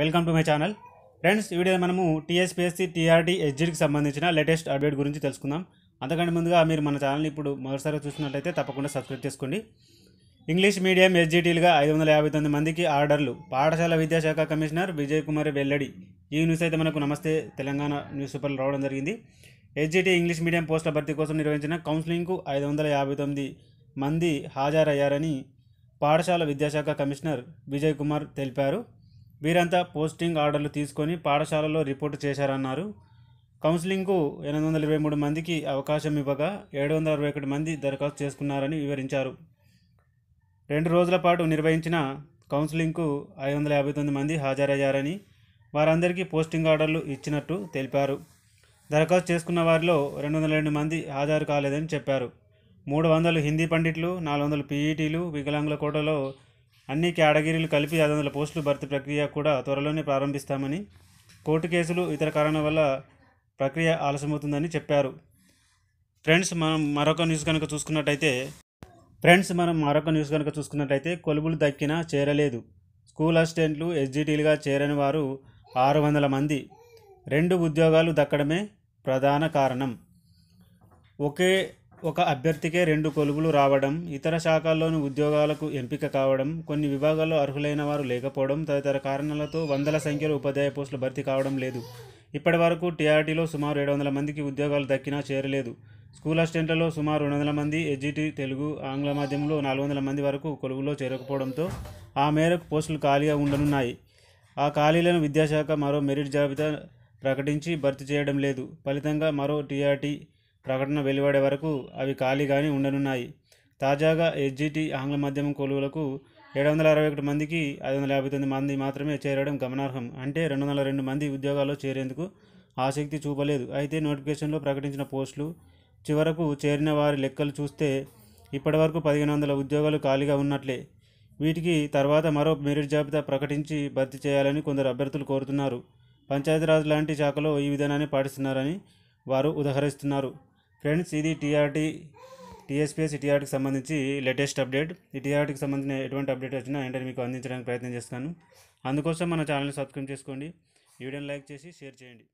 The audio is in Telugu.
Welcome to my channel. Friends ఈ వీడియో మనము టీఎస్పీఎస్సీ టీఆర్టీ ఎస్జీడికి సంబంధించిన లేటెస్ట్ అప్డేట్ గురించి తెలుసుకుందాం. అంతకంటే ముందుగా మీరు మన ఛానల్ని ఇప్పుడు మొదటిసారి చూసినట్లయితే తప్పకుండా సబ్స్క్రైబ్ చేసుకోండి. ఇంగ్లీష్ మీడియం ఎస్జీటీలుగా ఐదు వందల యాభై తొమ్మిది మందికి ఆర్డర్లు. పాఠశాల విద్యాశాఖ కమిషనర్ విజయ్ కుమార్ వెల్లడి. ఈ న్యూస్ అయితే మనకు నమస్తే తెలంగాణ న్యూస్ పేపర్లో రావడం జరిగింది. ఎస్జీటీ ఇంగ్లీష్ మీడియం పోస్టుల భర్తీ కోసం నిర్వహించిన కౌన్సిలింగ్కు ఐదు వందల యాభై తొమ్మిది మంది హాజరయ్యారని పాఠశాల విద్యాశాఖ కమిషనర్ విజయ్ కుమార్ తెలిపారు. వీరంతా పోస్టింగ్ ఆర్డర్లు తీసుకొని పాఠశాలలో రిపోర్టు చేశారన్నారు. కౌన్సిలింగ్కు ఎనిమిది వందల ఇరవై మూడు మందికి అవకాశం ఇవ్వగా ఏడు వందల అరవై ఒకటి మంది దరఖాస్తు చేసుకున్నారని వివరించారు. రెండు రోజుల పాటు నిర్వహించిన కౌన్సిలింగ్కు ఐదు వందల యాభై తొమ్మిది మంది హాజరయ్యారని వారందరికీ పోస్టింగ్ ఆర్డర్లు ఇచ్చినట్టు తెలిపారు. దరఖాస్తు చేసుకున్న వారిలో రెండు వందల రెండు మంది హాజరు కాలేదని చెప్పారు. మూడు వందలు హిందీ పండిట్లు నాలుగు వందలు పీఈటీలు వికలాంగుల కోటలో అన్ని కేటగిరీలు కలిపి ఐదు వందల పోస్టులు భర్తీ ప్రక్రియ కూడా త్వరలోనే ప్రారంభిస్తామని కోర్టు కేసులు ఇతర కారణాల వల్ల ప్రక్రియ ఆలస్యమవుతుందని చెప్పారు. ఫ్రెండ్స్ మనం మరొక న్యూస్ కనుక చూసుకున్నట్టయితే ఫ్రెండ్స్ మనం మరొక న్యూస్ కనుక చూసుకున్నట్టయితే కొలుబులు దక్కినా చేరలేదు. స్కూల్ అసిస్టెంట్లు ఎస్జిటీలుగా చేరని వారు ఆరు వందల మంది. రెండు ఉద్యోగాలు దక్కడమే ప్రధాన కారణం. ఒకే ఒక అభ్యర్థికే రెండు కొలువులు రావడం ఇతర శాఖల్లోని ఉద్యోగాలకు ఎంపిక కావడం కొన్ని విభాగాల్లో అర్హులైన వారు లేకపోవడం తదితర కారణాలతో వందల సంఖ్యలో ఉపాధ్యాయ పోస్టులు భర్తీ కావడం లేదు. ఇప్పటి వరకు టీఆర్టీలో సుమారు ఏడు వందల మందికి ఉద్యోగాలు దక్కినా చేరలేదు. స్కూల్ అసిస్టెంట్లలో సుమారు రెండు వందల మంది ఎడ్జిటి తెలుగు ఆంగ్ల మాధ్యమంలో నాలుగు వందల మంది వరకు కొలువులో చేరకపోవడంతో ఆ మేరకు పోస్టులు ఖాళీగా ఉండనున్నాయి. ఆ ఖాళీలను విద్యాశాఖ మరో మెరిట్ జాబితా ప్రకటించి భర్తీ చేయడం లేదు. ఫలితంగా మరో టీఆర్టీ ప్రకటన వెలువడే వరకు అవి ఖాళీగానే ఉండనున్నాయి. తాజాగా ఎస్జిటి ఆంగ్ల మాధ్యమం కొలువులకు ఏడు వందల అరవై ఒకటి మందికి ఐదు వందల యాభై తొమ్మిది మంది మాత్రమే చేరడం గమనార్హం. అంటే రెండు వందల రెండు మంది ఉద్యోగాల్లో చేరేందుకు ఆసక్తి చూపలేదు. అయితే నోటిఫికేషన్లో ప్రకటించిన పోస్టులు చివరకు చేరిన వారి లెక్కలు చూస్తే ఇప్పటివరకు పదిహేను వందల ఉద్యోగాలు ఖాళీగా ఉన్నట్లే. వీటికి తర్వాత మరో మెరిట్ జాబితా ప్రకటించి భర్తీ చేయాలని కొందరు అభ్యర్థులు కోరుతున్నారు. పంచాయతీరాజ్ లాంటి శాఖలో ఈ విధానాన్ని పాటిస్తున్నారని వారు ఉదహరిస్తున్నారు. ఫ్రెండ్స్ ఇది టీఆర్టీ టీఎస్పీఎస్ టీఆర్టీకి సంబంధించి లేటెస్ట్ అప్డేట్ ఈ టీఆర్టీకి సంబంధించిన ఎటువంటి అప్డేట్ వచ్చినా వెంటనే మీకు అందించడానికి ప్రయత్నం చేస్తాను. అందుకోసం మన ఛానల్ని సబ్స్క్రైబ్ చేసుకోండి. వీడియోని లైక్ చేసి షేర్ చేయండి.